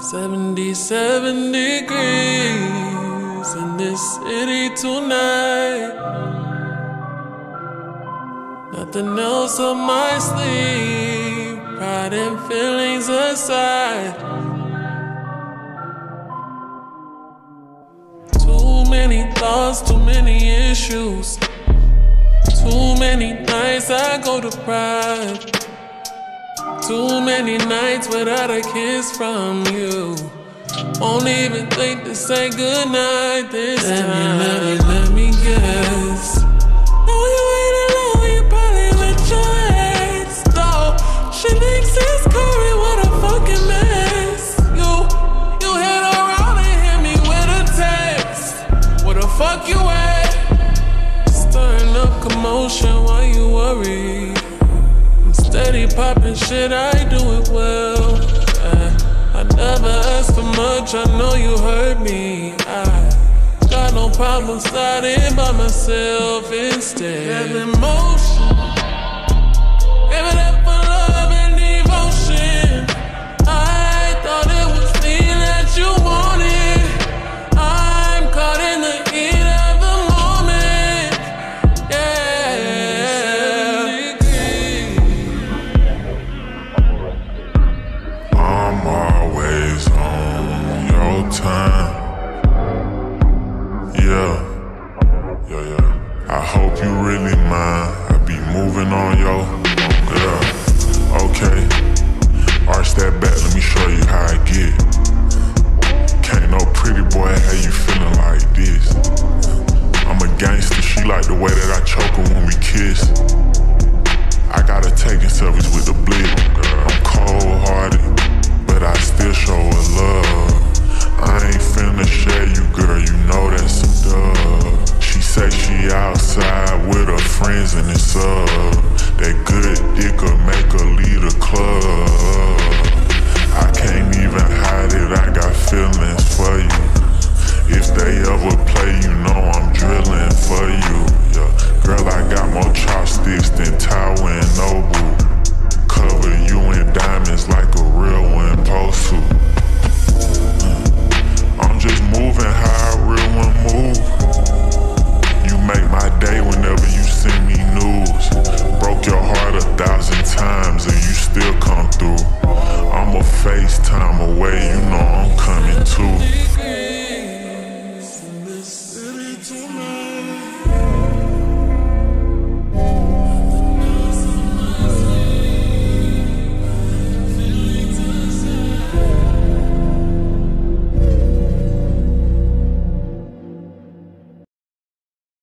77 degrees in this city tonight. Nothing else on my sleeve, pride and feelings aside. Too many thoughts, too many issues. Too many nights I go to pride. Too many nights without a kiss from you. Won't even think to say goodnight this let time. Me, let me, let me guess. Know you ain't alone, you probably with your ex. Though she thinks it's Corey, Popping shit, I do it well. Uh, I never asked for much, I know you heard me. I got no problem starting by myself instead. really mind. I be moving on yo. Yeah. Okay. Arch step back. Let me show you how I get. Can't no pretty boy. How you feeling like this? I'm a gangster. She like the way that I choke her when we kiss. I gotta take in selfies with the blick. I'm up. That good dick'll make her lead a club. I can't even hide it, I got feelings for you. If they ever play, you know I'm drilling for you. Yeah. Girl, I got more chopsticks than Tower and Noble. Cover you in diamonds like a real one.